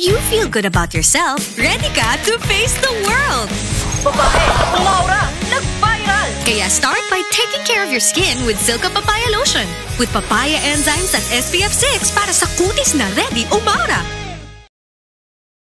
you feel good about yourself, ready ka to face the world. Babae, umaura, nag-viral! Kaya start by taking care of your skin with Silka Papaya Lotion. With papaya enzymes at SPF 6 para sa kutis na ready umaura.